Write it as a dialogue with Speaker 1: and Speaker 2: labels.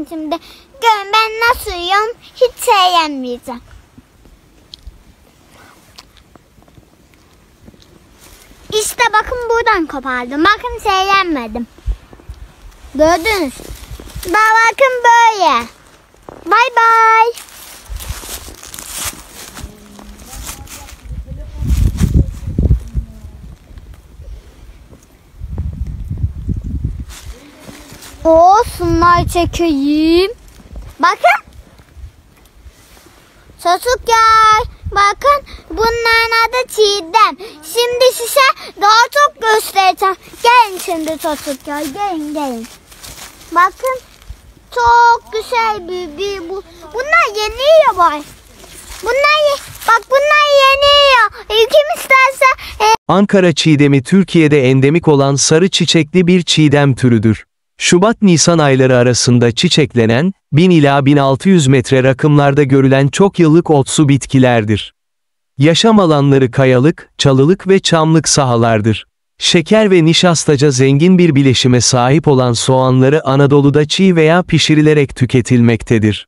Speaker 1: Bakın şimdi. Görün ben nasıl yiyorum. Hiç şey yemeyeceğim. İşte bakın buradan kopardım. Bakın şey yenmedim. Gördünüz. Ba- Bakın böyle. Bay bay. O sunlar çekeyim. Bakın. Çocuklar. Bakın bunların adı Çiğdem. Şimdi size daha çok göstereceğim. Gelin şimdi çocuklar. Gelin gelin. Bakın. Çok güzel bir, bir bu. Bunlar yeni bak. Bunlar bak bunlar yeni yiyor. Kim isterse e,
Speaker 2: Ankara çiğdemi Türkiye'de endemik olan sarı çiçekli bir çiğdem türüdür. Şubat-Nisan ayları arasında çiçeklenen, 1000 ila 1600 metre rakımlarda görülen çok yıllık otsu bitkilerdir. Yaşam alanları kayalık, çalılık ve çamlık sahalardır. Şeker ve nişastaca zengin bir bileşime sahip olan soğanları Anadolu'da çiğ veya pişirilerek tüketilmektedir.